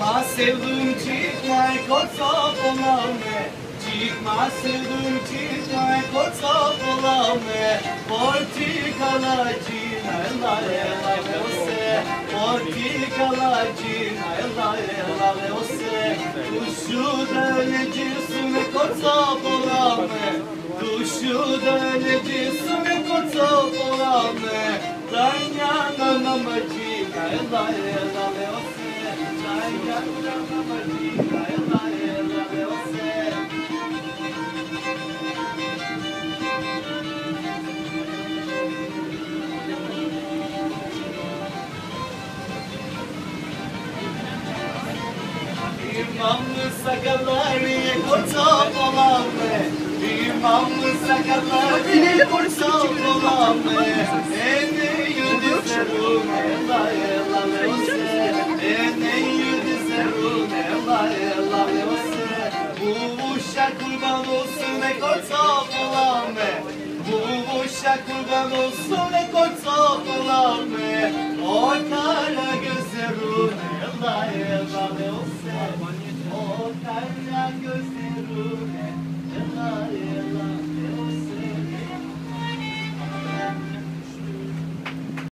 Çıkma sevdim çıkma korsa polame Çıkma sevdim çıkma korsa polame Portikala cina la la ose. Portikala cina la la ose. Duşu dönecisin korsa polame Duşu dönecisin korsa polame Ranya mama cina la İmamlı sakalları kurtar olamı İmamlı sakalları kurtar olamı Ene yüdü serum ela ela leose Ene yüdü serum ela ela leose Bu uşak kurban olsun e kurtar olamı Bu uşak kurban olsun e kurtar olamı Orta Hangöste